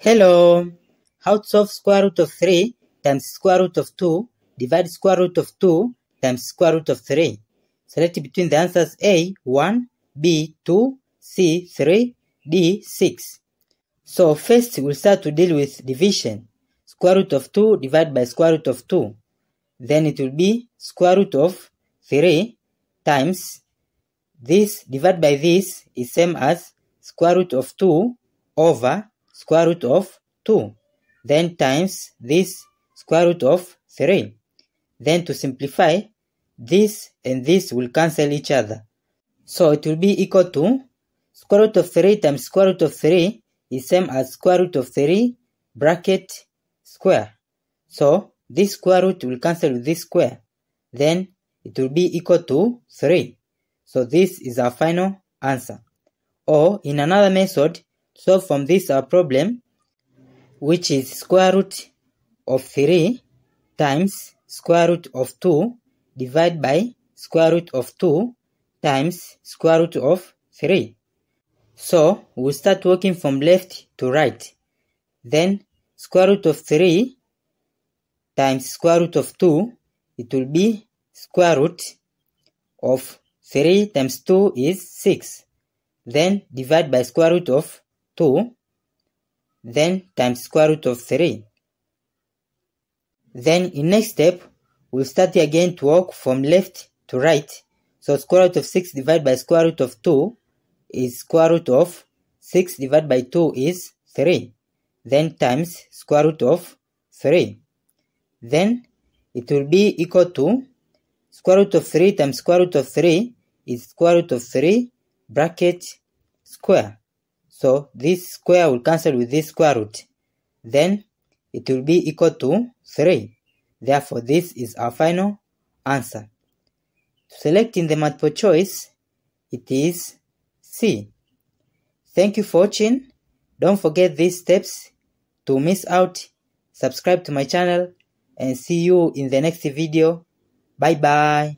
Hello! How to solve square root of 3 times square root of 2 divide square root of 2 times square root of 3. Select between the answers A 1, B 2, C 3, D 6. So first we'll start to deal with division. Square root of 2 divided by square root of 2. Then it will be square root of 3 times this divided by this is same as square root of 2 over square root of 2. Then times this square root of 3. Then to simplify, this and this will cancel each other. So it will be equal to square root of 3 times square root of 3 is same as square root of 3 bracket square. So this square root will cancel with this square. Then it will be equal to 3. So this is our final answer. Or in another method, solve from this our problem, which is square root of 3 times square root of 2 divided by square root of 2 times square root of 3. So we'll start working from left to right. Then square root of 3 times square root of 2, it will be square root of 3 times 2 is 6. Then divide by square root of 2, then times square root of 3. Then in next step, we'll start again to work from left to right. So square root of 6 divided by square root of 2 is square root of 6 divided by 2 is 3. Then times square root of 3. Then it will be equal to square root of 3 times square root of 3 is square root of 3 bracket square. So this square will cancel with this square root. Then it will be equal to 3. Therefore, this is our final answer. Selecting select in the multiple choice, it is C. Thank you for watching. Don't forget these steps to miss out. Subscribe to my channel and see you in the next video. Bye bye.